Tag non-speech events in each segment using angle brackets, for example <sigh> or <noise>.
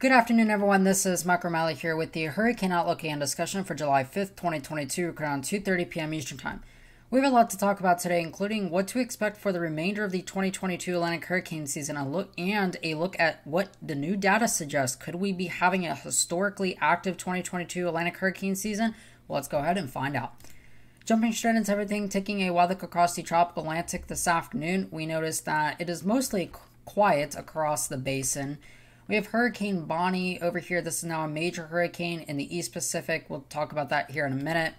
Good afternoon, everyone. This is Mike Remaley here with the Hurricane Outlook and discussion for July 5th, 2022, around 2.30 p.m. Eastern Time. We have a lot to talk about today, including what to expect for the remainder of the 2022 Atlantic hurricane season, a look and a look at what the new data suggests. Could we be having a historically active 2022 Atlantic hurricane season? Well, let's go ahead and find out. Jumping straight into everything, taking a wild look across the tropical Atlantic this afternoon, we noticed that it is mostly quiet across the basin. We have Hurricane Bonnie over here. This is now a major hurricane in the East Pacific. We'll talk about that here in a minute.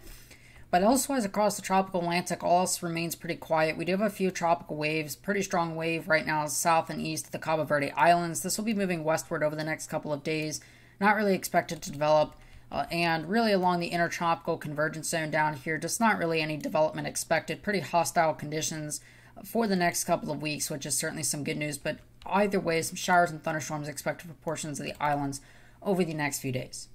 But elsewise across the tropical Atlantic, all else remains pretty quiet. We do have a few tropical waves, pretty strong wave right now south and east of the Cabo Verde Islands. This will be moving westward over the next couple of days. Not really expected to develop. Uh, and really along the intertropical convergence zone down here, just not really any development expected. Pretty hostile conditions for the next couple of weeks, which is certainly some good news. But either way, some showers and thunderstorms expected for portions of the islands over the next few days.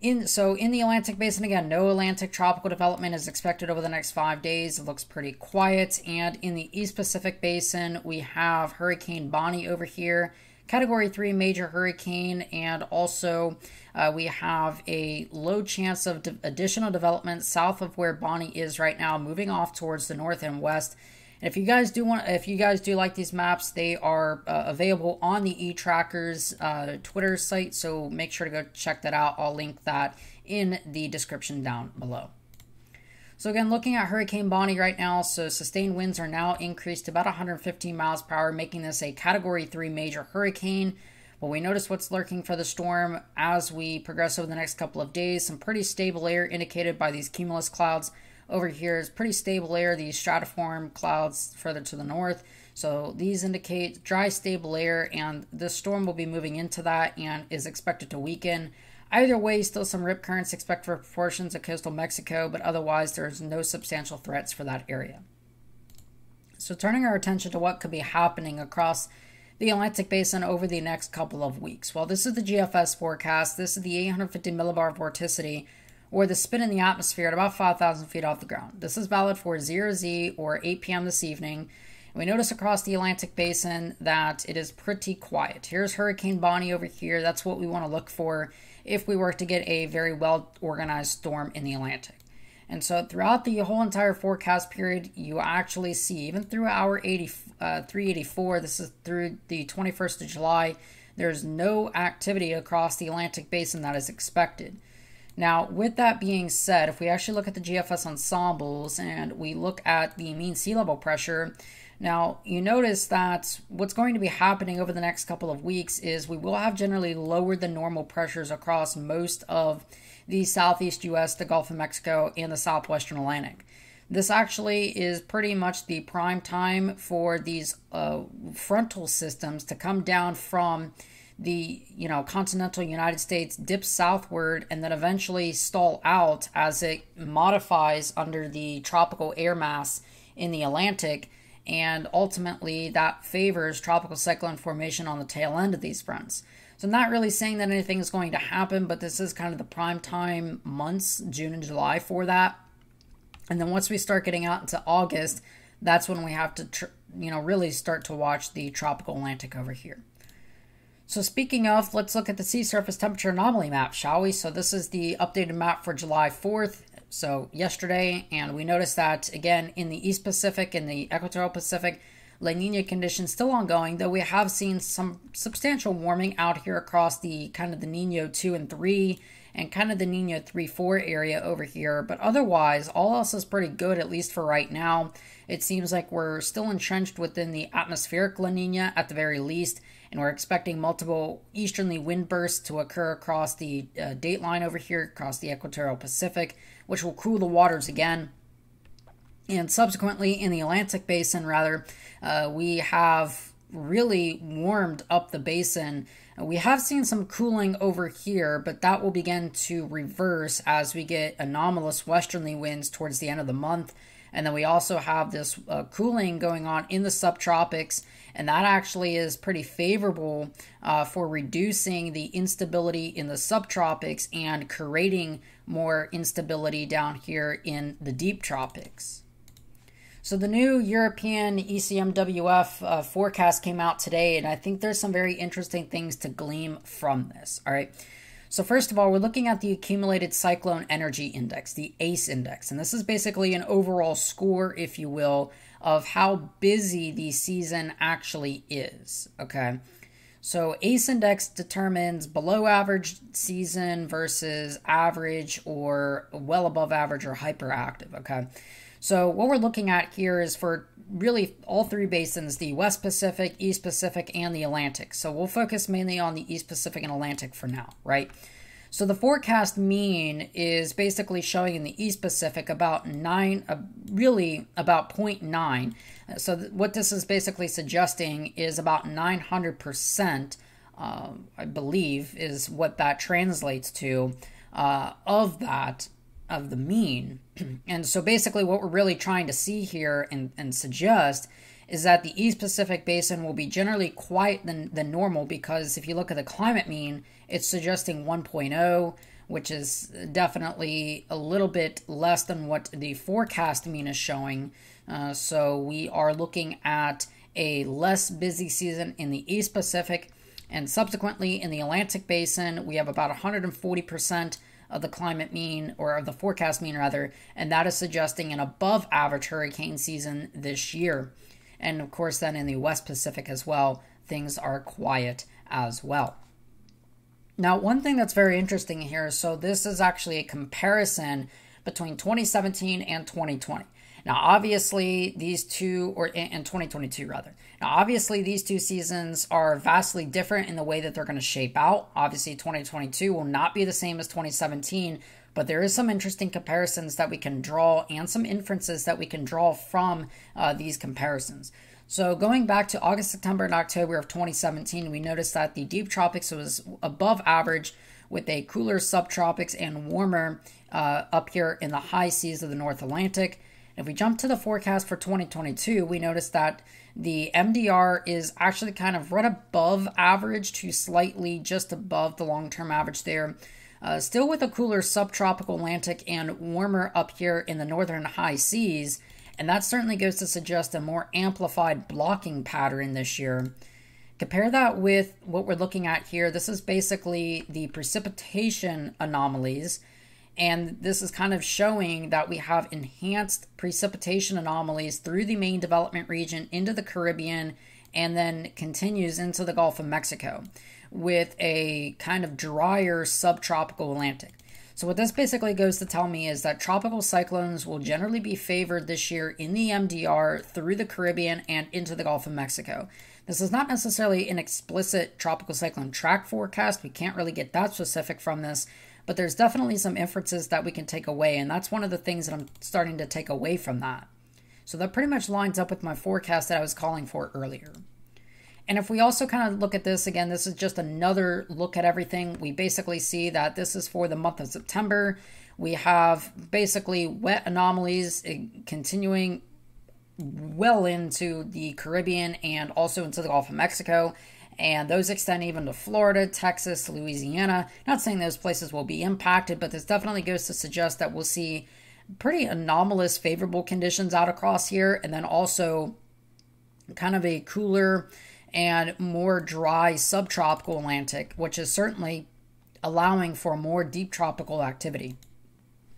In so in the Atlantic basin again, no Atlantic tropical development is expected over the next five days. It looks pretty quiet. And in the East Pacific basin, we have Hurricane Bonnie over here, Category three major hurricane, and also uh, we have a low chance of de- additional development south of where Bonnie is right now, moving off towards the north and west and if you guys do want, if you guys do like these maps, they are uh, available on the eTrackers uh, Twitter site. So make sure to go check that out. I'll link that in the description down below. So again, looking at Hurricane Bonnie right now, so sustained winds are now increased to about 115 miles per hour, making this a Category 3 major hurricane. But we notice what's lurking for the storm as we progress over the next couple of days. Some pretty stable air indicated by these cumulus clouds over here is pretty stable air, these stratiform clouds further to the north. So these indicate dry, stable air, and this storm will be moving into that and is expected to weaken. Either way, still some rip currents expected for portions of coastal Mexico, but otherwise there's no substantial threats for that area. So turning our attention to what could be happening across the Atlantic Basin over the next couple of weeks. Well, this is the GFS forecast. This is the 850 millibar vorticity or the spin in the atmosphere at about 5,000 feet off the ground. This is valid for 0Z or 8 p.m. this evening. we notice across the Atlantic basin that it is pretty quiet. Here's Hurricane Bonnie over here. That's what we want to look for if we were to get a very well organized storm in the Atlantic. And so throughout the whole entire forecast period, you actually see, even through hour 80, uh, 384, this is through the 21st of July, there's no activity across the Atlantic basin that is expected. Now, with that being said, if we actually look at the GFS ensembles and we look at the mean sea level pressure, now you notice that what's going to be happening over the next couple of weeks is we will have generally lower than normal pressures across most of the southeast US, the Gulf of Mexico, and the southwestern Atlantic. This actually is pretty much the prime time for these uh, frontal systems to come down from the you know continental United States dips southward and then eventually stall out as it modifies under the tropical air mass in the Atlantic and ultimately that favors tropical cyclone formation on the tail end of these fronts. So I'm not really saying that anything is going to happen, but this is kind of the prime time months, June and July for that. And then once we start getting out into August, that's when we have to, you know, really start to watch the tropical Atlantic over here. So speaking of, let's look at the sea surface temperature anomaly map, shall we? So this is the updated map for July 4th, so yesterday, and we noticed that again in the East Pacific and the Equatorial Pacific, La Nina conditions still ongoing, though we have seen some substantial warming out here across the kind of the Nino 2 and 3 and kind of the Nino 3 4 area over here. But otherwise, all else is pretty good, at least for right now. It seems like we're still entrenched within the atmospheric La Nina at the very least and we're expecting multiple easterly wind bursts to occur across the uh, date line over here, across the equatorial Pacific, which will cool the waters again. And subsequently, in the Atlantic basin, rather, uh, we have really warmed up the basin. We have seen some cooling over here, but that will begin to reverse as we get anomalous westerly winds towards the end of the month. And then we also have this uh, cooling going on in the subtropics and that actually is pretty favorable uh, for reducing the instability in the subtropics and creating more instability down here in the deep tropics. So the new European ECMWF uh, forecast came out today, and I think there's some very interesting things to glean from this. All right. So first of all, we're looking at the accumulated cyclone energy index, the ACE index, and this is basically an overall score, if you will, of how busy the season actually is. Okay. So ACE index determines below average season versus average or well above average or hyperactive. Okay. So what we're looking at here is for really all three basins, the West Pacific, East Pacific, and the Atlantic. So we'll focus mainly on the East Pacific and Atlantic for now, right? So the forecast mean is basically showing in the East Pacific about 9, uh, really about 0.9. So th- what this is basically suggesting is about 900%, uh, I believe, is what that translates to uh, of that of the mean. <clears throat> and so basically, what we're really trying to see here and, and suggest is that the East Pacific Basin will be generally quiet than, than normal because if you look at the climate mean, it's suggesting 1.0, which is definitely a little bit less than what the forecast mean is showing. Uh, so we are looking at a less busy season in the East Pacific. And subsequently, in the Atlantic Basin, we have about 140% of the climate mean, or of the forecast mean rather, and that is suggesting an above average hurricane season this year. And of course, then in the West Pacific as well, things are quiet as well. Now, one thing that's very interesting here so, this is actually a comparison between 2017 and 2020. Now, obviously, these two, or in 2022 rather. Now, obviously, these two seasons are vastly different in the way that they're going to shape out. Obviously, 2022 will not be the same as 2017, but there is some interesting comparisons that we can draw and some inferences that we can draw from uh, these comparisons. So, going back to August, September, and October of 2017, we noticed that the deep tropics was above average with a cooler subtropics and warmer uh, up here in the high seas of the North Atlantic. If we jump to the forecast for 2022, we notice that the MDR is actually kind of right above average to slightly just above the long term average there. Uh, still with a cooler subtropical Atlantic and warmer up here in the northern high seas, and that certainly goes to suggest a more amplified blocking pattern this year. Compare that with what we're looking at here. This is basically the precipitation anomalies and this is kind of showing that we have enhanced precipitation anomalies through the main development region into the Caribbean and then continues into the Gulf of Mexico with a kind of drier subtropical Atlantic. So, what this basically goes to tell me is that tropical cyclones will generally be favored this year in the MDR through the Caribbean and into the Gulf of Mexico. This is not necessarily an explicit tropical cyclone track forecast. We can't really get that specific from this, but there's definitely some inferences that we can take away, and that's one of the things that I'm starting to take away from that. So that pretty much lines up with my forecast that I was calling for earlier. And if we also kind of look at this again, this is just another look at everything. We basically see that this is for the month of September. We have basically wet anomalies eh, continuing well into the Caribbean and also into the Gulf of Mexico and those extend even to Florida, Texas, Louisiana. Not saying those places will be impacted, but this definitely goes to suggest that we'll see pretty anomalous favorable conditions out across here, and then also kind of a cooler and more dry subtropical Atlantic, which is certainly allowing for more deep tropical activity.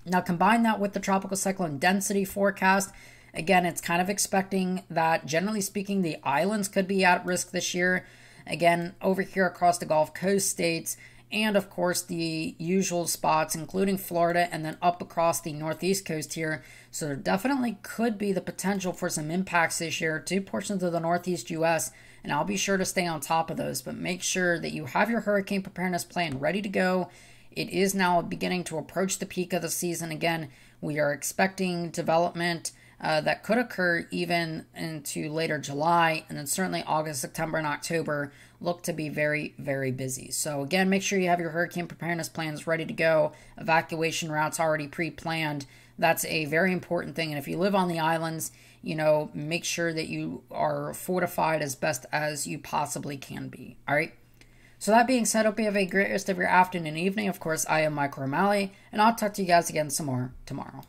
Now, combine that with the tropical cyclone density forecast. Again, it's kind of expecting that, generally speaking, the islands could be at risk this year. Again, over here across the Gulf Coast states, and of course the usual spots, including Florida, and then up across the northeast coast here. So there definitely could be the potential for some impacts this year to portions of the northeast U.S. And I'll be sure to stay on top of those, but make sure that you have your hurricane preparedness plan ready to go. It is now beginning to approach the peak of the season again. We are expecting development uh, that could occur even into later July, and then certainly August, September, and October look to be very, very busy. So, again, make sure you have your hurricane preparedness plans ready to go, evacuation routes already pre planned. That's a very important thing. And if you live on the islands, you know, make sure that you are fortified as best as you possibly can be. All right. So, that being said, hope you have a great rest of your afternoon and evening. Of course, I am Michael Remaley, and I'll talk to you guys again some more tomorrow.